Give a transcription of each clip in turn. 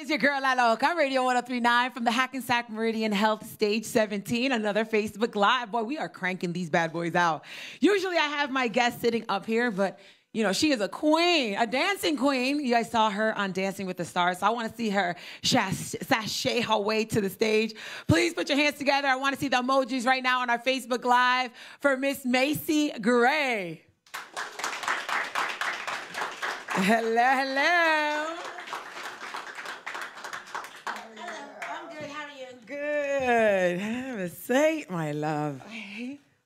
It's your girl La Loca, Radio 1039 from the Hackensack Meridian Health Stage 17, another Facebook Live. Boy, we are cranking these bad boys out. Usually I have my guest sitting up here, but you know, she is a queen, a dancing queen. You guys saw her on Dancing with the Stars. So I want to see her sashay her way to the stage. Please put your hands together. I want to see the emojis right now on our Facebook Live for Miss Macy Gray. Hello, hello. I'm good. How are you? Good. Have a seat, my love.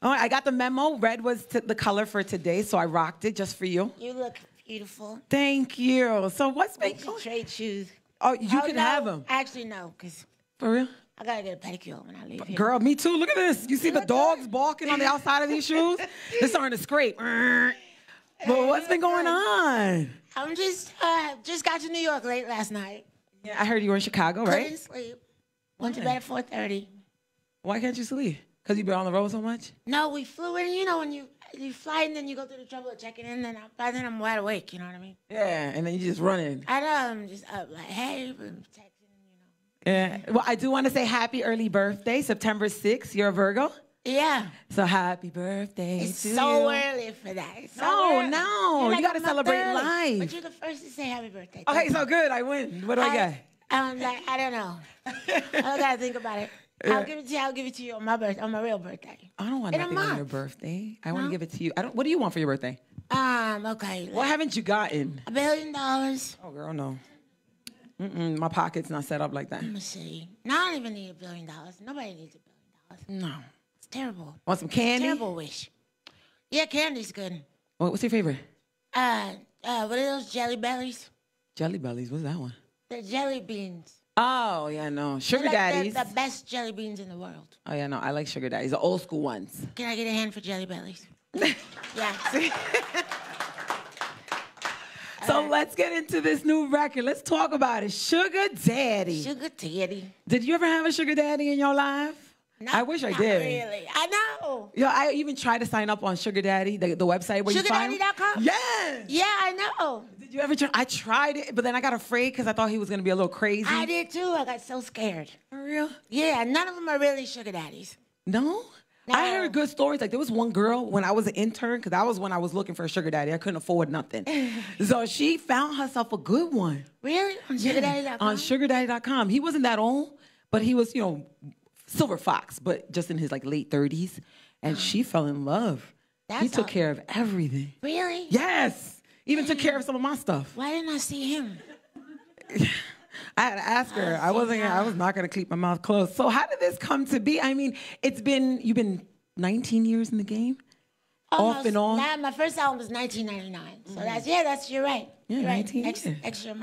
Oh, I got the memo. Red was the color for today, so I rocked it just for you. You look beautiful. Thank you. So what's been Make trade shoes. Oh, you Oh, can no. have them. Actually, no, because For real? I gotta get a pedicure when I leave here. Girl, me too. Look at this. You see the dogs good. balking on the outside of these shoes? They're starting to scrape. But what's been going on? I'm just uh, just got to New York late last night. Yeah, I heard you were in Chicago, right? Couldn't sleep. Went to bed at 4:30. Why can't you sleep? Because you've been on the road so much? No, we flew in. You know when you you fly and then you go through the trouble of checking in. Then I, by then I'm wide awake. You know what I mean? Yeah, and then you just running. I know. I'm just up like, hey, I'm texting. You know. Yeah. Well, I do want to say happy early birthday, September 6th. You're a Virgo? Yeah. So happy birthday It's so you. early for that. It's so No, early. no, You're you gotta celebrate life. But you're the first to say happy birthday. Okay, so good. I win. What do I, get? I'm like, I don't know. I don't gotta think about it. Yeah. I'll give it to you. I'll give it to you on my birth on my real birthday. I don't want In nothing on your birthday. I want to give it to you. I don't. What do you want for your birthday? Um, okay. What haven't you gotten? A billion dollars. Oh, girl, no. Mm-mm, my pocket's not set up like that. Let me see. No, I don't even need a billion dollars. Nobody needs a billion dollars. No. It's terrible. Want some candy? Terrible wish. Yeah, candy's good. What- What's your favorite? Uh, uh, what are those jelly bellies? Jelly bellies. What's that one? The jelly beans. Oh yeah, no. Sugar like daddies. The, the best jelly beans in the world. Oh yeah, no. I like sugar daddies. The old school ones. Can I get a hand for jelly bellies? yeah. So let's get into this new record. Let's talk about it. Sugar daddy. Sugar Daddy. Did you ever have a sugar daddy in your life? No, I wish I not did. Really, I know. Yo, I even tried to sign up on Sugar Daddy, the, the website where you find. SugarDaddy.com? Yes. Yeah, I know. Did you ever try? I tried it, but then I got afraid because I thought he was gonna be a little crazy. I did too. I got so scared. For real? Yeah, none of them are really sugar daddies. No. I heard good stories. Like there was one girl when I was an intern, because that was when I was looking for a sugar daddy. I couldn't afford nothing. so she found herself a good one. Really? On SugarDaddy.com? On sugardaddy.com. He wasn't that old, but he was, you know, silver fox, but just in his like late 30s. And she fell in love. he took all- care of everything. Really? Yes. Even took care of some of my stuff. Why didn't I see him? I had to ask her. Oh, I wasn't. I was not going to keep my mouth closed. So how did this come to be? I mean, it's been you've been 19 years in the game, off and on. Nah, my first album was 1999. So that's, yeah, that's, you're right. Yeah, You're right. 19 Next, years. next year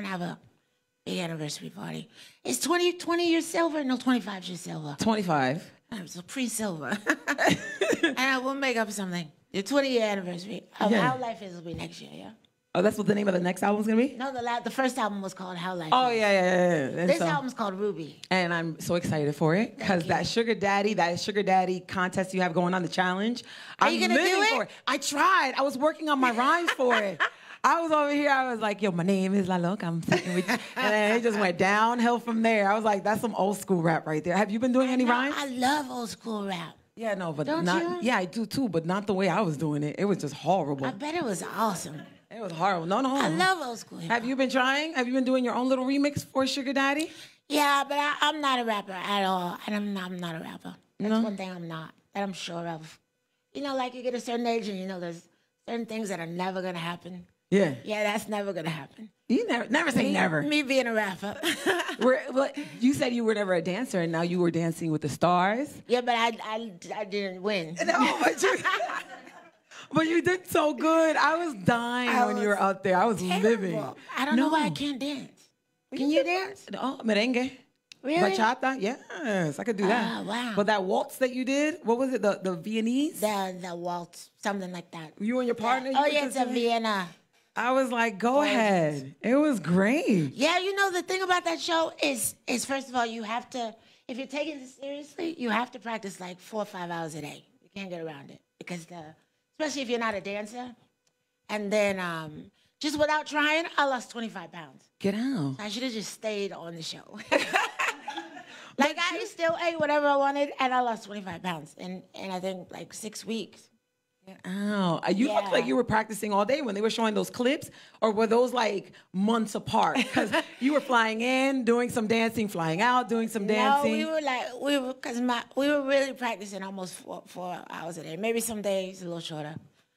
I'm going to have a big anniversary party. It's 20, 20 years silver? No, 25 years silver. 25. It's a pre-silver. and I will make up something. The 20 year anniversary of Yeah. How Life Is will be next year, yeah? Oh, that's what the name of the next album's gonna be. No, the la- the first album was called How Life Oh Is. yeah, yeah, yeah. yeah. And, This so- album's called Ruby. and I'm so excited for it because that sugar daddy, that sugar daddy contest you have going on, the challenge. Are I'm you gonna do it? for it. I tried. I was working on my rhymes for it. I was over here. I was like, "Yo, my name is La Loca. I'm sitting with you," and then it just went downhill from there. I was like, "That's some old school rap right there." Have you been doing any No, rhymes? I love old school rap. yeah, no, but Don't not. you? Yeah, I do too, but not the way I was doing it. It was just horrible. I bet it was awesome. it was horrible. No, no. I love old school hip Have you been trying? Have you been doing your own little remix for Sugar Daddy? Yeah, but I, I'm not a rapper at all. And I'm not, I'm not a rapper. That's No? one thing I'm not, that I'm sure of. You know, like you get a certain age and you know there's certain things that are never going to happen. Yeah. Yeah, that's never going to happen. You never, never say Me- never. Me being a rapper. Well, you said you were never a dancer, and now you were dancing with the stars. yeah, but I, I, I didn't win. No, but you, but you did so good. I was dying I when you were out there. I was living. I don't know why I can't dance. Can you dance? Oh, merengue. Really? Bachata, yes, I could do that. Ah, wow. But that waltz that you did, what was it? The the Viennese? The, the waltz, something like that. you and your partner. oh, you yeah, it's a Vienna. I was like, go ahead. It was great. Yeah, you know the thing about that show is is first of all you have to if you're taking it seriously, you have to practice like four or five hours a day. You can't get around it because the especially if you're not a dancer, and then um, just without trying, I lost 25 pounds. Get out. I should have just stayed on the show. like I still ate whatever I wanted, and I lost 25 pounds in, in I think like six weeks. Oh, you looked like you were practicing all day when they were showing those clips, or were those like months apart? Because you were flying in, doing some dancing, flying out, doing some dancing. No, we were like we were because my we were really practicing almost four four hours a day. Maybe some days a little shorter.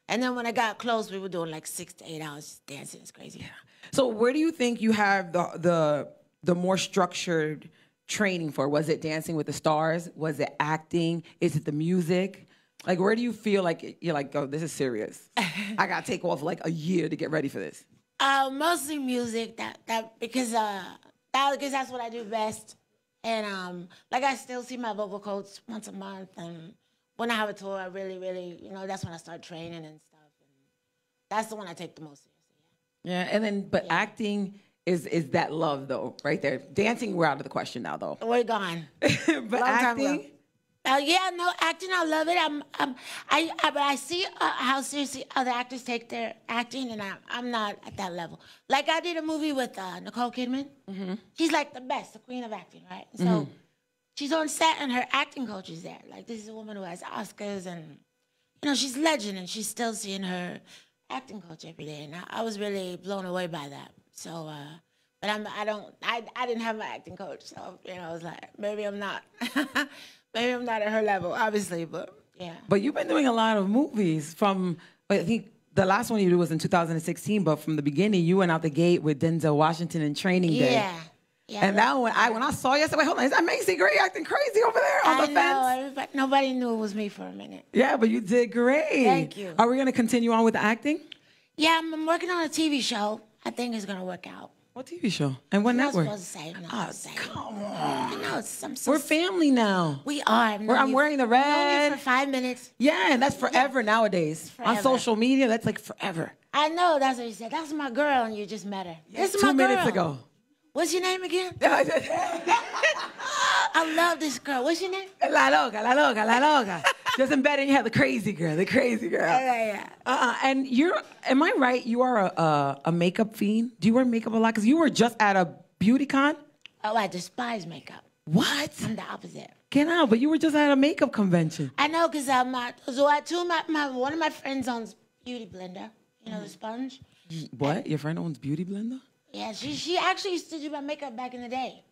And then when I got close, we were doing like six to eight hours dancing. It's crazy. So where do you think you have the the the more structured training for? Was it Dancing with the Stars? Was it acting? Is it the music? Like where do you feel like you're like, oh, this is serious? I gotta take off like a year to get ready for this. Uh, mostly music. That that because uh that because that's what I do best. And um, like I still see my vocal coach once a month, and when I have a tour, I really, really, you know, that's when I start training and stuff. And that's the one I take the most seriously. Yeah, and then but acting is is that love though, right there. Dancing, we're out of the question now though. We're gone. but Long time acting, Uh, yeah, no, acting, I love it. I'm, I'm I, I, but I see uh, how seriously other actors take their acting, and I'm, I'm not at that level. Like I did a movie with uh, Nicole Kidman. Mhm. She's like the best, the queen of acting, right? So she's on set, and her acting coach is there. Like this is a woman who has Oscars, and you know she's legend, and she's still seeing her acting coach every day, and I, I was really blown away by that. So. uh but I'm, I don't, I, I didn't have my acting coach, so you know, I was like, maybe I'm not, maybe I'm not at her level, obviously, but yeah. but you've been doing a lot of movies from. I think the last one you did was in 2016, but from the beginning you went out the gate with Denzel Washington in Training Day. Yeah, yeah. And now when I when I saw you, I said, "Wait, hold on, is that Macy Gray acting crazy over there on I the know, fence?" everybody, nobody knew it was me for a minute. Yeah, but you did great. Thank you. Are we going to continue on with acting? Yeah, I'm, I'm working on a TV show. I think it's gonna work out. What TV show and what not network? supposed to say. Not Oh, to say. come I know. It's, I'm so We're family now. We are. Known I'm wearing the red. for five minutes. Yeah, and that's forever nowadays. On social media, that's like forever. I know. That's what you said. That's my girl, and you just met her. this is Two my minutes ago. What's your name again? I love this girl. What's your name? la loca, la loca, la loca. Just embedded in your head, the crazy girl, the crazy girl. Yeah, yeah. Uh-uh. And you're, am I right? You are a, a, a makeup fiend. Do you wear makeup a lot? Because you were just at a BeautyCon. Oh, I despise makeup. What? I'm the opposite. Get out! But you were just at a makeup convention. I know, cause uh, my so I two my, my one of my friends owns Beauty Blender. You know the sponge. What? Your friend owns Beauty Blender? Yeah, she she actually used to do my makeup back in the day.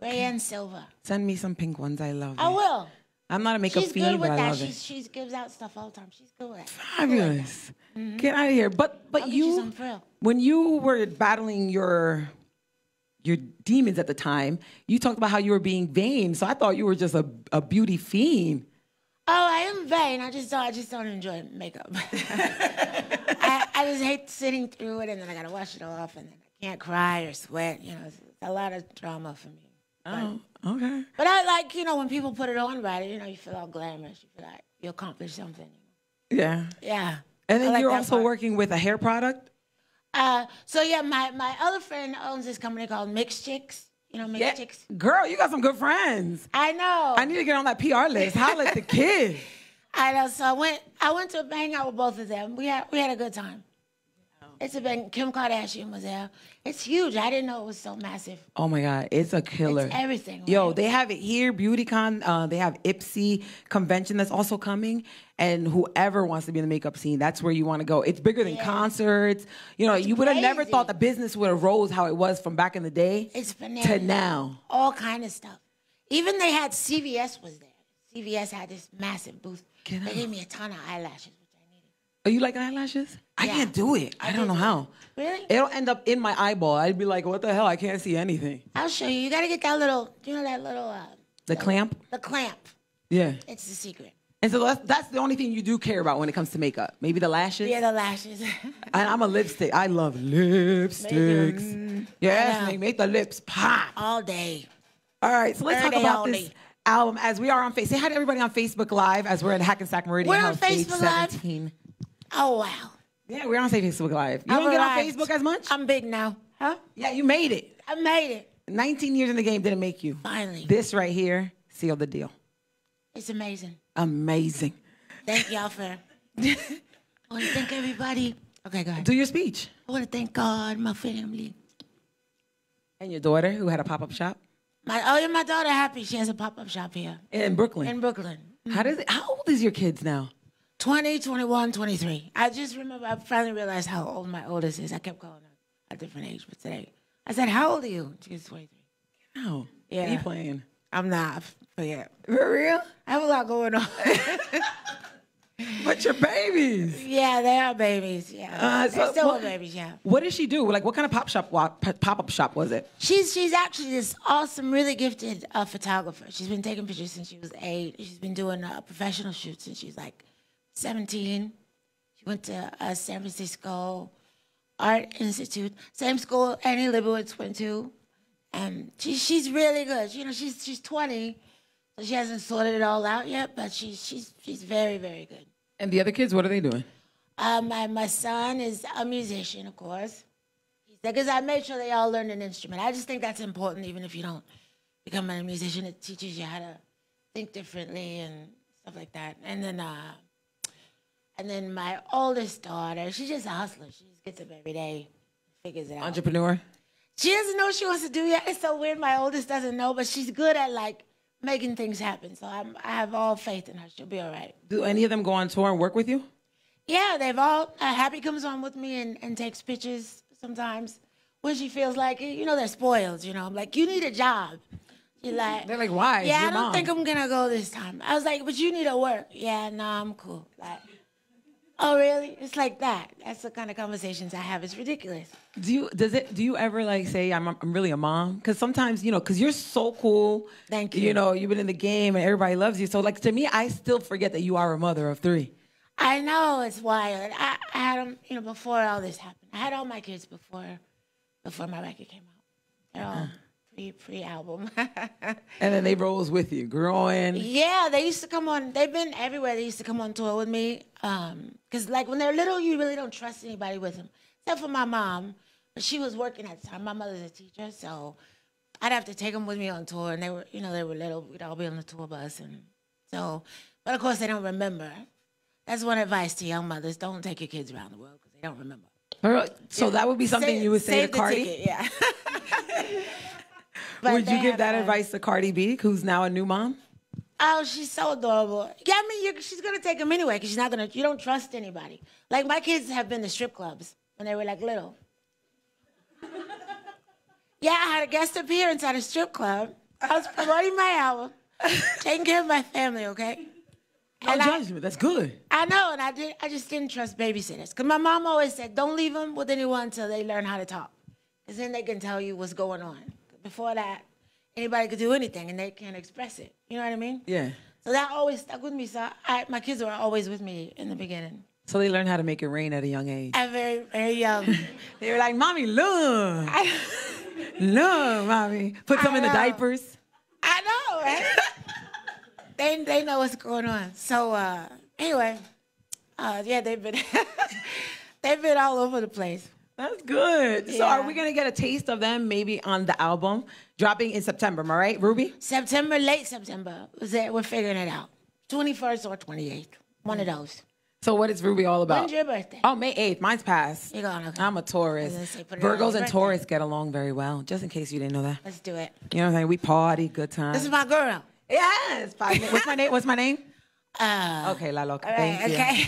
Rea Ann Silva. Send me some pink ones. I love. I it. will. I'm not a makeup fiend. She's fiend, good with but I that. love She it. she gives out stuff all the time. She's good with that. Fabulous. Mm-hmm. Get out of here. But but I'll you you, some frill. when you were battling your your demons at the time, you talked about how you were being vain. So I thought you were just a, a beauty fiend. Oh, I am vain. I just don't. I just don't enjoy makeup. I, I just hate sitting through it, and then I gotta wash it all off, and then can't cry or sweat. You know, it's, a lot of drama for me. Oh, okay. But I like, you know, when people put it on right, you know, you feel all glamorous. You feel like you accomplished something. Yeah. Yeah. And then like you're also part. working with a hair product. Uh, so yeah, my, my other friend owns this company called Mixed Chicks. You know, Mixed Chicks. Girl, you got some good friends. I know. I need to get on that PR list. Holla at the kid. I know. So I went. I went to hang out with both of them. We had we had a good time. It's a big. Kim Kardashian was there. It's huge. I didn't know it was so massive. Oh my God, it's a killer. It's everything. Yo, they have it here, BeautyCon. Uh, they have Ipsy convention that's also coming, and whoever wants to be in the makeup scene, that's where you want to go. It's bigger than Yeah. concerts. You know, you would have never thought the business would have rose how it was from back in the day It's phenomenal. to now. all kind of stuff. Even they had CVS was there. CVS had this massive booth. Get they out. gave me a ton of eyelashes, Are you like eyelashes? I Yeah. can't do it. I, don't know how. Really? It'll end up in my eyeball. I'd be like, what the hell? I can't see anything. I'll show you. You gotta get that little, you know, that little, uh, The clamp? the clamp. Yeah. It's the secret. And so that's, that's the only thing you do care about when it comes to makeup. Maybe the lashes. Yeah, the lashes. And I'm a lipstick. I love lipsticks. Yes, make, make the lips pop. all day. All right, so let's talk about this day. album as we are on Facebook. Say hi to everybody on Facebook Live as we're at Hackensack Meridian We're on House, Facebook Live? 17. Oh wow. Yeah, we're on Facebook Live. You I've don't get on. Facebook as much? I'm big now. Huh? yeah, you made it. I made it. 19 years in the game didn't make you. Finally. This right here sealed the deal. It's amazing. Amazing. Thank y'all for. I want to thank everybody. Okay, go ahead. Do your speech. I want to thank God, my family. And your daughter, who had a pop up shop My oh, yeah, my daughter happy. She has a pop up shop here in Brooklyn. in Brooklyn. how does it? How old is your kids now? 20, 21, 23. I just remember, I finally realized how old my oldest is. I kept calling her a different age, but today I said, How old are you? She's was 23. No. Yeah. you playing? I'm not, but yeah. For real? I have a lot going on. But your babies. yeah, they are babies. Yeah. Uh, They're still what- babies, yeah. What did she do? Like, what kind of pop shop? Pop up shop was it? She's she's actually this awesome, really gifted uh, photographer. She's been taking pictures since she was eight. She's been doing uh, professional shoots since she's like 17. She went to uh, San Francisco Art Institute, same school Annie Leibovitz went to. And she, she's really good. You know, she's she's 20, so she hasn't sorted it all out yet, but she's she's she's very very good. And the other kids, what are they doing? Uh, my, my son is a musician, of course. Because I made sure they all learned an instrument. I just think that's important, even if you don't become a musician. It teaches you how to think differently and stuff like that. And then, uh, and then my oldest daughter, she's just a hustler. She just gets up every day, figures it out. Entrepreneur. She doesn't know what she wants to do yet. It's so weird. My oldest doesn't know, but she's good at like making things happen. So I'm, I have all faith in her. She'll be all right. Do any of them go on tour and work with you? Yeah, they've all. Uh, Happy comes on with me and, and takes pictures sometimes when she feels like it. You know, they're spoiled. You know, I'm like, you need a job. You're like, They're like, why? Yeah, I don't mom. think I'm gonna go this time. I was like, but you need to work. Yeah, no, I'm cool. Like, oh really? It's like that. That's the kind of conversations I have. It's ridiculous. Do you does it? Do you ever like say I'm I'm really a mom? Because sometimes you know, because you're so cool. Thank you. You know, you've been in the game and everybody loves you. So like to me, I still forget that you are a mother of three. I know it's wild. I, I had them, you know, before all this happened. I had all my kids before, before my record came out. They're all uh-huh. Pre pre album. And then they rose with you, growing. Yeah, they used to come on. They've been everywhere. They used to come on tour with me. Um, cause like when they're little, you really don't trust anybody with them, except for my mom. But she was working at the time. My mother's a teacher, so I'd have to take them with me on tour. And they were, you know, they were little. We'd all be on the tour bus, and so. But of course, they don't remember. That's one advice to young mothers: don't take your kids around the world because they don't remember. So that would be something Save- you would say to Cardi. ticket, yeah. But Would you give that fun. advice to Cardi B, who's now a new mom? Oh, she's so adorable. Yeah, I mean, you she's gonna take them anyway because she's not gonna. You don't trust anybody. Like my kids have been to strip clubs when they were like little. yeah, I had a guest appearance at a strip club. I was promoting my album, taking care of my family. Okay. No And I- judgment. That's good. I know, and I did. I just didn't trust babysitters because my mom always said, "Don't leave them with anyone until they learn how to talk, because then they can tell you what's going on. Before that, anybody could do anything and they can't express it. You know what I mean? Yeah. So that always stuck with me. So I, my kids were always with me in the beginning. So they learned how to make it rain at a young age. At very, very young. They were like, "Mommy, look, look, mommy." Put some I in the diapers. I know, right? they they know what's going on. So uh, anyway, uh, yeah, they've been they've been all over the place. That's good. So are we gonna get a taste of them maybe on the album dropping in September? Am I right, Ruby? September, late September. We're figuring it out. Twenty first or twenty eighth. One of those. So what is Ruby all about? When's your birthday? Oh, May 8th. Mine's passed. You're going, okay. I'm a Taurus. I say, put it on Virgos and. Taurus get along very well, just in case you didn't know that. Let's do it. You know what I'm saying? We party, good time. This is my girl. yes. What's my name? What's my name? Uh, Okay, La Loca. right, Thank you. okay.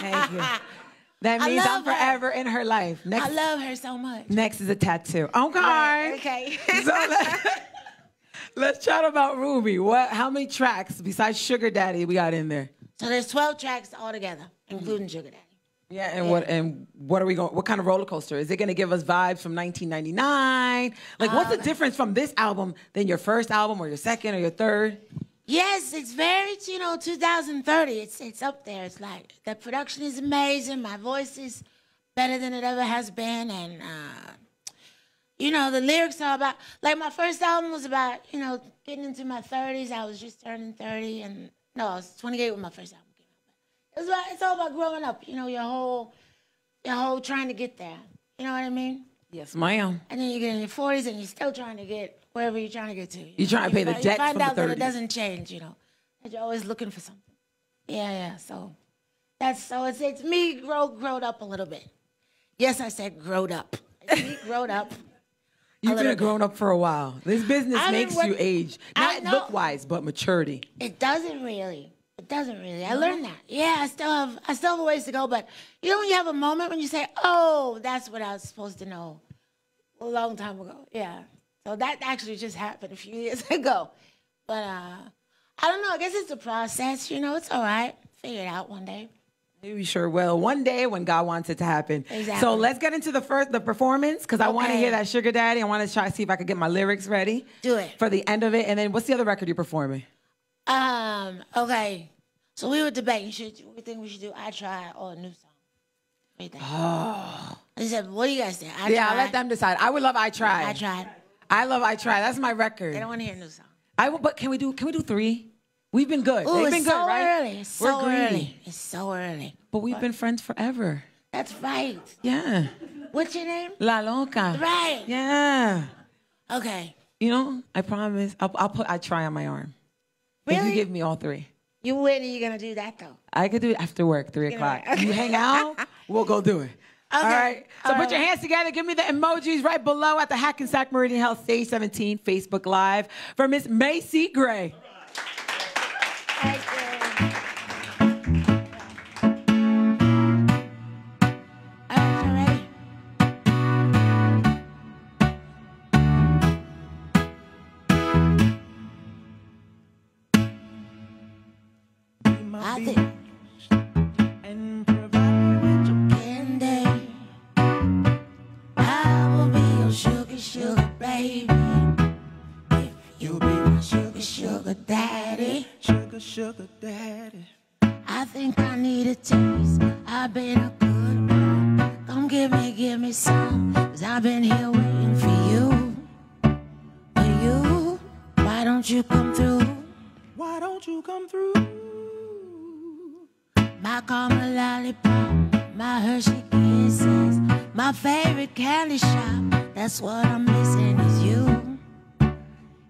Thank you. That means I'm love her. forever in her life. I love her so much. next is a tattoo. Okay. Right, okay. So let, let's chat about Ruby. What? How many tracks besides Sugar Daddy we got in there? So there's 12 tracks altogether, including Sugar Daddy. Yeah, and what and what are we going? What kind of roller coaster is it going to give us? Vibes from 1999? Like, what's the um, difference from this album than your first album or your second or your third? Yes, it's very, you know, 2030. It's it's up there. It's like the production is amazing. My voice is better than it ever has been, and uh, you know the lyrics are about like my first album was about you know getting into my 30s. I was just turning 30, and no, I was 28 when my first album came out. But it was about, it's all about growing up. You know, your whole your whole trying to get there. You know what I mean? Yes, ma'am. And then you get in your 40s and you're still trying to get wherever you're trying to get to. You You're trying to pay the debt You find out that it 30s. doesn't change, you know. That you're always looking for something. Yeah, yeah. So that's so it's it's me grow growed up a little bit. Yes, I said growed up. I growed up. You've been grown up for a while. This business been makes you age, not look wise, but maturity. It doesn't really. It doesn't really. I learned that. Yeah, I still have I still have a ways to go, but you know when you have a moment when you say, "Oh, that's what I was supposed to know a long time ago." Yeah. So that actually just happened a few years ago. But uh I don't know. I guess it's a process. You know, it's all right. Figure it out one day. We sure will. One day when God wants it to happen. Exactly. So let's get into the first the performance because I want to hear that Sugar Daddy. I want to try to see if I could get my lyrics ready. Do it. For the end of it. And then what's the other record you're performing? Um. Okay. So we were debating. Should we think we should do "I Try" or a new song? What do you think? Oh. I said, what do you guys think? I yeah, I'll let them decide. I would love I Try. I tried. I love I Try. That's my record. They don't want to hear a new song. I will, but can we do can we do three? We've been good. Ooh, They've it's been good, so right? early. It's We're so greedy. early. It's so early. But we've been friends forever. That's right. Yeah. What's your name? La Loca. Right. Yeah. Okay. You know, I promise. I'll, I'll put I try on my arm. Really? If you give me all three. You when are you gonna do that though? I could do it after work, three o'clock. what? You hang out, we'll go do it. All Okay. right. So All put your hands together. Give me the emojis right below at the Hackensack Meridian Health Stage 17 Facebook Live for Miss Macy Gray. Sugar, daddy. I think I need a taste. I've been a good girl. Come give me, give me some. Cause I've been here waiting for you. For you. Why don't you come through? Why don't you come through? My caramel lollipop, my Hershey kisses, my favorite candy shop. That's what I'm missing is you.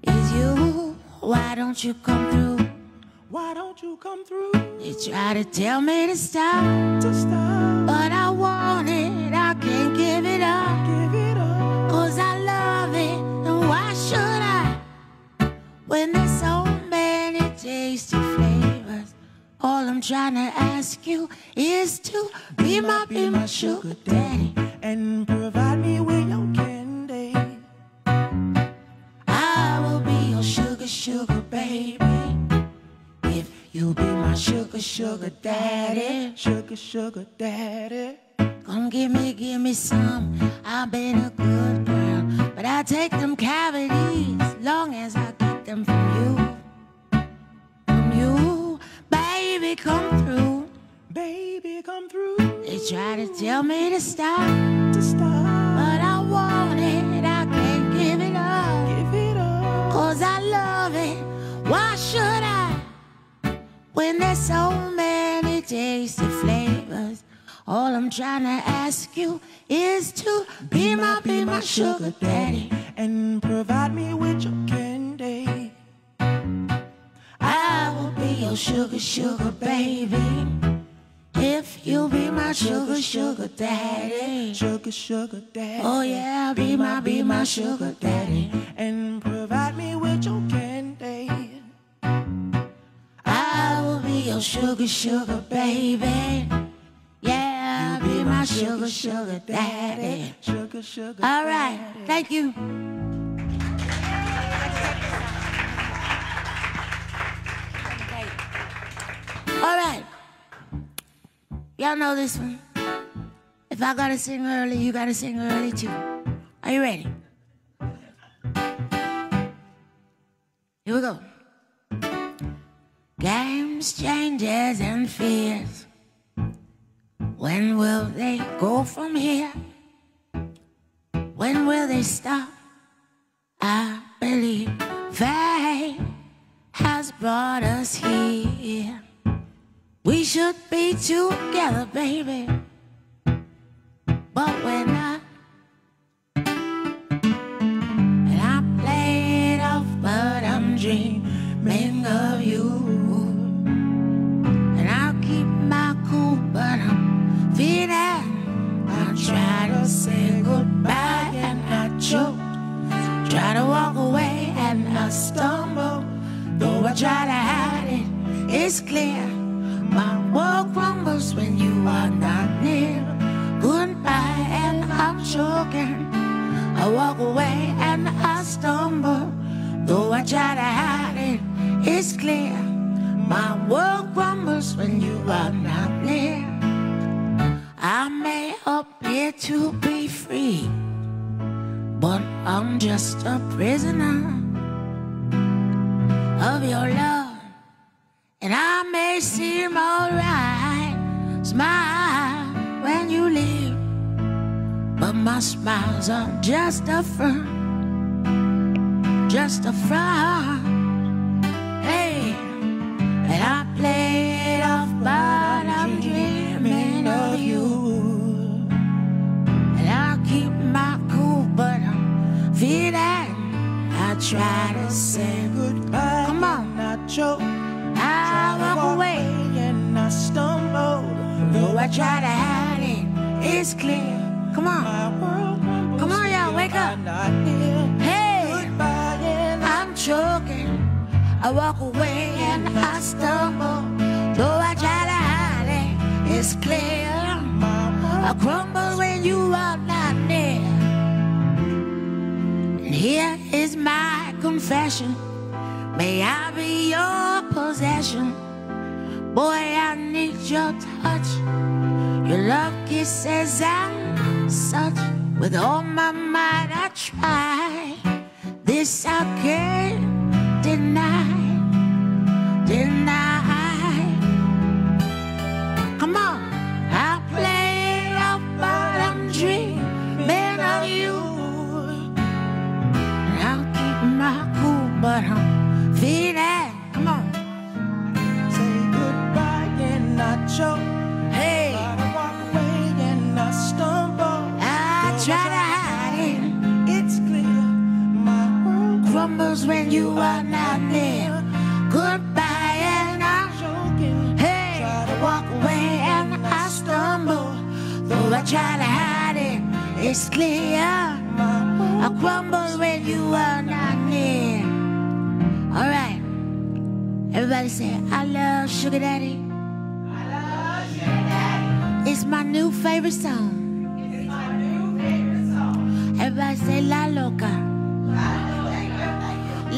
Is you. Why don't you come through? Why don't you come through You try to tell me to stop. to stop? But I want it, I can't give it up. Give it up. Cause I love it, and why should I? When there's so many tasty flavors, all I'm trying to ask you is to be my, be my sugar daddy. and sugar, daddy. Sugar, sugar daddy. Come give me, give me some. I've been a good girl, but I take them cavities long as I get them from you. From you, baby, come through. Baby, come through They try to tell me to stop, to stop. but I want it. I can't give it up. Give it up. Cause I love it. Why should I? When there's so many tasty flavors, all I'm trying to ask you is to be my, be my sugar daddy. and provide me with your candy. I will be your sugar, sugar baby. If you be my sugar, sugar daddy. Sugar, sugar daddy. Oh yeah, be my, be my sugar daddy. and sugar, sugar baby. Yeah, be my sugar, sugar daddy. Sugar, sugar. All right, thank you. All right, y'all know this one. If I gotta sing early, you gotta sing early too. Are you ready? Here we go. Games, changes, and fears. When will they go from here? When will they stop? I believe fate has brought us here. We should be together, baby. But we're not. Try to walk away and I stumble. Though I try to hide it, it's clear. My world crumbles when you are not near. Goodbye and I'm choking. I walk away and I stumble. Though I try to hide it, it's clear. My world crumbles when you are not near. I may appear to be free, but I'm just a prisoner of your love. And I may seem alright, smile when you leave, but my smiles are just a front, just a front. Hey, and I play try to say Goodbye. Come on. Not choke. I walk away. and I stumble. Though I try to hide it, it's clear. Come on. My world crumbles Come on, y'all, wake up. I'm not here. Hey, Goodbye and I I'm choking. I walk away and I stumble. Though I try to hide it, it's clear. I crumble when you are not near. And here is my confession. May I be your possession. Boy, I need your touch. Your love kisses and such. With all my might, I try. This I can't when you are not near. Goodbye, and I'm choking. Hey, walk away and I stumble. Though I try to hide it, it's clear. I crumble when you are not near. All right. Everybody say, I love Sugar Daddy. I love Sugar Daddy. It's my new favorite song. It's my new favorite song. Everybody say, La Loca.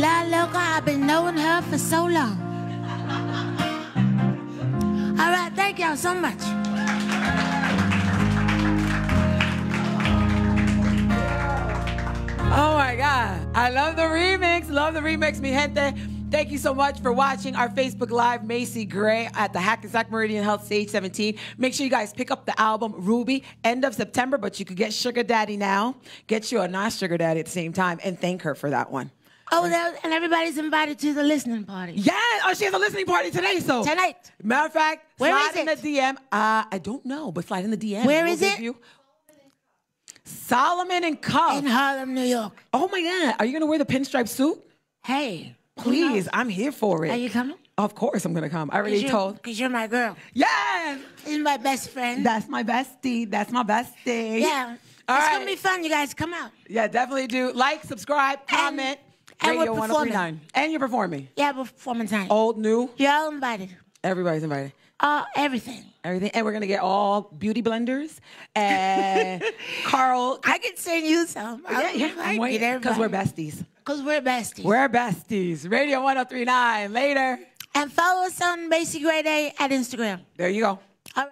La Loca, I've been knowing her for so long. All right, thank y'all so much. Oh my God. I love the remix. Love the remix, mi gente. Thank you so much for watching our Facebook Live, Macy Gray at the Hackensack Meridian Health Stage 17. Make sure you guys pick up the album Ruby end of September, but you could get Sugar Daddy now. Get you a nice Sugar Daddy at the same time and thank her for that one. Oh, there, and everybody's invited to the listening party. Yeah. Oh, she has a listening party today. So Tonight. Matter of fact, Where slide is in it? the DM. Uh, I don't know, but slide in the DM. Where We'll is it? You Solomon and Kuff. In Harlem, New York. oh my God. Are you gonna wear the pinstripe suit? Hey. Please, I'm here for it. Are you coming? Of course, I'm gonna come. I already told. 'cause you're my girl. Yes, You're my best friend. that's my bestie. That's my bestie. yeah. All it's right. gonna be fun, you guys. Come out. Yeah, definitely do. Like, subscribe, comment. and we're performing. 1039. And you're performing. Yeah, we're performing tonight. Old, new, You're all invited. everybody's invited. Uh, everything. Everything. And we're gonna get all beauty blenders and Carl. I can send you some. Yeah, yeah. Because we're besties. Because we're besties. We're besties. Radio 1039. Later. and follow us on Basic Grade A at Instagram. There you go. All right.